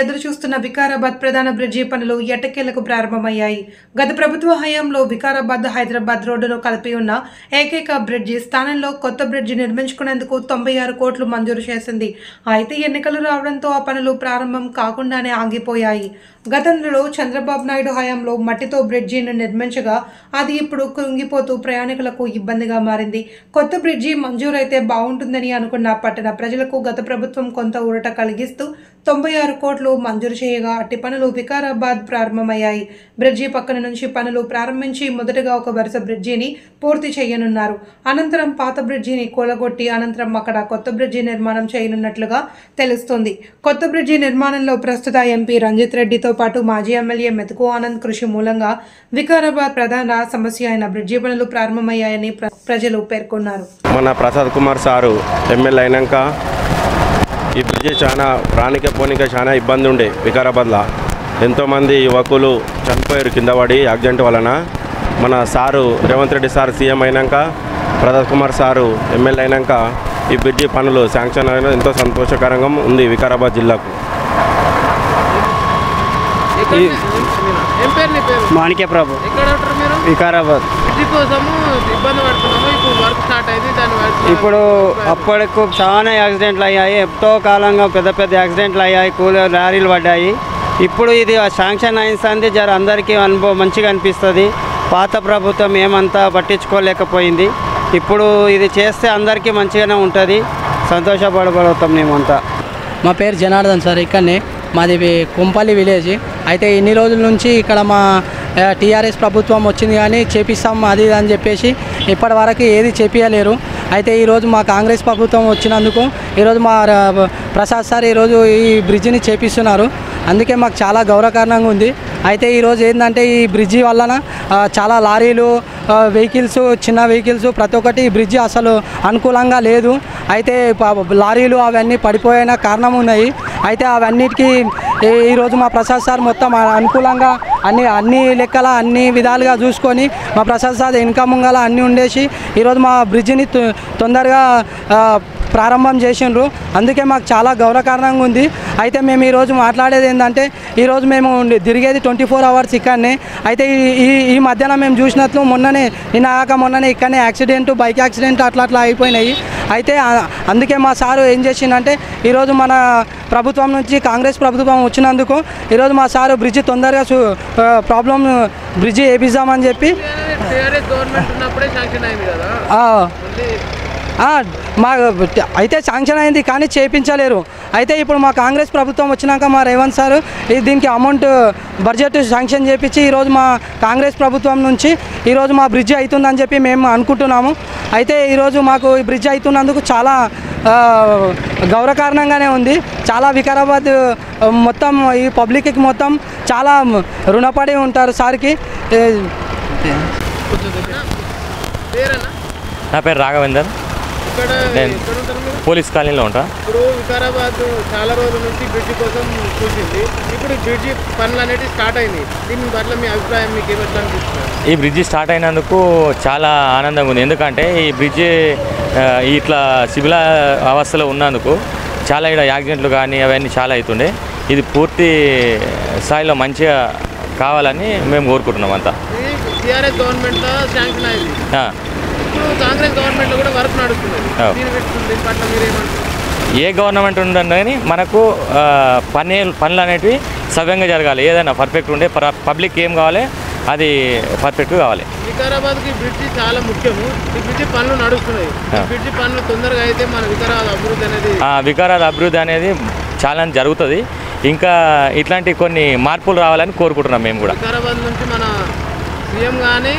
ఎదురు చూస్తున్న వికారాబాద్ ప్రధాన బ్రిడ్జి పనులు ఎట్టకేలకు ప్రారంభమయ్యాయి. గత ప్రభుత్వ హయాంలో వికారాబాద్ హైదరాబాద్ రోడ్డును కలిపి ఉన్న ఏకైక బ్రిడ్జి స్థానంలో కొత్త బ్రిడ్జి నిర్మించుకునేందుకు తొంభై ఆరు కోట్లు మంజూరు చేసింది. అయితే ఎన్నికలు రావడంతో ఆ పనులు ప్రారంభం కాకుండానే ఆగిపోయాయి. గతంలో చంద్రబాబు నాయుడు హయాంలో మట్టితో బ్రిడ్జిని నిర్మించగా అది ఇప్పుడు కుంగిపోతూ ప్రయాణికులకు ఇబ్బందిగా మారింది. కొత్త బ్రిడ్జి మంజూరైతే బాగుంటుందని అనుకున్న పట్టణ ప్రజలకు గత ప్రభుత్వం కొంత ఊరట కలిగిస్తూ తొంభై ఆరు కోట్లు మంజూరు చేయగా అట్టి పనులు వికారాబాద్ ప్రారంభమయ్యాయి. బ్రిడ్జి పక్కన నుంచి పనులు ప్రారంభించి మొదటగా ఒక వరుస బ్రిడ్జిని పూర్తి చేయనున్నారు. అనంతరం పాత బ్రిడ్జిని కూలగొట్టి అనంతరం అక్కడ కొత్త బ్రిడ్జి నిర్మాణం చేయనున్నట్లుగా తెలుస్తోంది. కొత్త బ్రిడ్జి నిర్మాణంలో ప్రస్తుత ఎంపీ రంజిత్ రెడ్డితో పాటు మాజీ ఎమ్మెల్యే మెతుకు ఆనంద్ కృషి మూలంగా వికారాబాద్ ప్రధాన సమస్య అయిన బ్రిడ్జి పనులు ప్రారంభమయ్యాయని ప్ర- ప్రజలు పేర్కొన్నారు. మన ప్రసాద్ కుమార్ సారు ఎమ్మెల్యే అయినాక ఈ బ్రిడ్జి చాలా ప్రాణిక పోనీక చాలా ఇబ్బంది ఉండే వికారాబాద్లో. ఎంతోమంది యువకులు చనిపోయారు కింద పడి యాక్సిడెంట్ వలన. మన sir Revanth Reddy sir CM అయినాక ప్రసాద్ కుమార్ సారు ఎమ్మెల్యే అయినాక ఈ బ్రిడ్జి పనులు శాంక్షన్ అయిన ఎంతో సంతోషకరంగా ఉంది వికారాబాద్ జిల్లాకు. ఏం పేరు నీ పేరు? మాణిక్య ప్రభు ఎక్కడ ఉంటారు మీరు? వికారాబాద్. బ్రిడ్జి కోసము ఇబ్బంది పడుతున్నాము. ఇప్పుడు వర్క్ స్టార్ట్ అయింది దాని వర్క్ ఇప్పుడు అప్పటికు చాలా యాక్సిడెంట్లు అయ్యాయి. ఎంతో కాలంగా పెద్ద పెద్ద యాక్సిడెంట్లు అయ్యాయి. కూల లారీలు పడ్డాయి. ఇప్పుడు ఇది శాంక్షన్ అయిన సంది జర అందరికీ అనుభవం మంచిగా అనిపిస్తుంది. పాత ప్రభుత్వం ఏమంతా పట్టించుకోలేకపోయింది. ఇప్పుడు ఇది చేస్తే అందరికీ మంచిగానే ఉంటుంది. సంతోషపడబడతాం మేమంతా. మా పేరు జనార్దన్ సార్. ఇక్కడనే మాది కుంపల్లి విలేజ్. అయితే ఇన్ని రోజుల నుంచి ఇక్కడ మా టీఆర్ఎస్ ప్రభుత్వం వచ్చింది కానీ చేపిస్తాం అది అని చెప్పేసి ఇప్పటి వరకు ఏది చేపియలేరు. అయితే ఈరోజు మా కాంగ్రెస్ ప్రభుత్వం వచ్చినందుకు ఈరోజు మా ప్రసాద్ సార్ ఈరోజు ఈ బ్రిడ్జిని చేపిస్తున్నారు. అందుకే మాకు చాలా గౌరవకారణంగా ఉంది. అయితే ఈరోజు ఏంటంటే ఈ బ్రిడ్జి వలన చాలా లారీలు వెహికల్స్ చిన్న వెహికల్స్ ప్రతి ఒక్కటి ఈ బ్రిడ్జి అసలు అనుకూలంగా లేదు. అయితే లారీలు అవన్నీ పడిపోయిన కారణం ఉన్నాయి. అయితే అవన్నిటికీ ఈరోజు మా ప్రసాద్ సార్ మొత్తం అనుకూలంగా అన్ని అన్ని లెక్కల అన్ని విధాలుగా చూసుకొని మా ప్రసాద్ సార్ ఇన్కమ్ ముంగల అన్నీ ఉండేసి ఈరోజు మా బ్రిడ్జిని తొ- తొందరగా ప్రారంభం చేసిండ్రు. అందుకే మాకు చాలా గౌరవకారణంగా ఉంది. అయితే మేము ఈరోజు మాట్లాడేది ఏంటంటే ఈరోజు మేము తిరిగేది ట్వంటీ ఫోర్ అవర్స్ ఇక్కడనే. అయితే ఈ ఈ- ఈ మధ్యన మేము చూసినట్లు మొన్ననే నిన్న కాక మొన్ననే ఇక్కడనే యాక్సిడెంట్ బైక్ యాక్సిడెంట్ అట్లా అట్లా అయిపోయినాయి. అయితే అందుకే మా సారు ఏం చేసిందంటే ఈరోజు మన ప్రభుత్వం నుంచి కాంగ్రెస్ ప్రభుత్వం వచ్చినందుకు ఈరోజు మా సారు బ్రిడ్జి తొందరగా ప్రాబ్లం బ్రిడ్జి వేపిద్దామని చెప్పి టీఆర్ఎస్ గవర్నమెంట్ ఉన్నప్పుడే శాంక్షన్ అయింది కదా. ఆ, మళ్ళీ ఆ, మా అయితే శాంక్షన్ అయింది కానీ చేపించలేరు. అయితే ఇప్పుడు మా కాంగ్రెస్ ప్రభుత్వం వచ్చినాక మా రేవంత్ సార్ ఈ దీనికి అమౌంట్ బడ్జెట్ శాంక్షన్ చేపించి ఈరోజు మా కాంగ్రెస్ ప్రభుత్వం నుంచి ఈరోజు మా బ్రిడ్జ్ అవుతుందని చెప్పి మేము అనుకుంటున్నాము. అయితే ఈరోజు మాకు ఈ బ్రిడ్జ్ అవుతున్నందుకు చాలా గౌరవకారణంగానే ఉంది. చాలా వికారాబాద్ మొత్తం ఈ పబ్లిక్కి మొత్తం చాలా రుణపడి ఉంటారు సార్కి. నా పేరు రాఘవేందర్. నేను- పోలీస్ కాలనీలో ఉంటా. ఇప్పుడు వికారాబాద్ చాలా రోజుల నుంచి బ్రిడ్జి కోసం చూసింది. ఇప్పుడు బ్రిడ్జి పనులు అనేవి స్టార్ట్ అయింది దీని పట్ల మీ అభిప్రాయం మీకు ఏమట్లా అనిపిస్తుంది? ఈ బ్రిడ్జి స్టార్ట్ అయినందుకు చాలా ఆనందంగా ఉంది. ఎందుకంటే ఈ బ్రిడ్జి ఇట్లా శిబిల అవస్థలో ఉన్నందుకు చాలా ఇక్కడ యాక్సిడెంట్లు కానీ అవన్నీ చాలా అవుతుండే. ఇది పూర్తి స్థాయిలో మంచిగా కావాలని మేము కోరుకుంటున్నాం అంతా. టీఆర్ఎస్ గవర్నమెంట్లో శాంక్షన్ అయింది. ఇప్పుడు కాంగ్రెస్ గవర్నమెంట్లో కూడా వర్క్ నడుస్తున్నది మీరేమంటారు? ఏ గవర్నమెంట్ ఉండండి కానీ మనకు పని పనులు అనేటివి సవ్యంగా జరగాలి. ఏదైనా పర్ఫెక్ట్ ఉండే పబ్లిక్ ఏం కావాలి అది పర్ఫెక్ట్గా కావాలి. వికారాబాద్కి బ్రిడ్జి చాలా ముఖ్యము. ఈ బ్రిడ్జి పనులు నడుస్తున్నాయి. బ్రిడ్జి పనులు తొందరగా అయితే మన వికారాబాద్ అభివృద్ధి అనేది ఆ వికారాల అభివృద్ధి అనేది చాలా జరుగుతుంది. ఇంకా ఇట్లాంటి కొన్ని మార్పులు రావాలని కోరుకుంటున్నాం మేము కూడా. వికారాబాద్ నుంచి మన సీఎం కానీ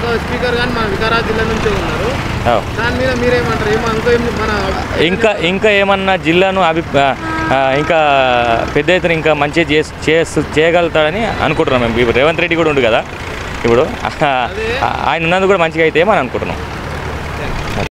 స్పీకర్ కానీ మన వికారాబాద్ జిల్లా నుంచే ఉన్నారు. ఆ. దాని మీద మీరేమంటారు? ఏమో ఇంకో మన ఇంకా ఇంకా ఏమన్నా జిల్లాను అభి ఇంకా పెద్ద ఎత్తున ఇంకా మంచిగా చేస్- చేయగలుగుతాడని అనుకుంటున్నాం మేము. ఇప్పుడు రేవంత్ రెడ్డి కూడా ఉండు కదా. ఇప్పుడు ఆయన ఉన్నందుకు కూడా మంచిగా అయితే అని అనుకుంటున్నాం.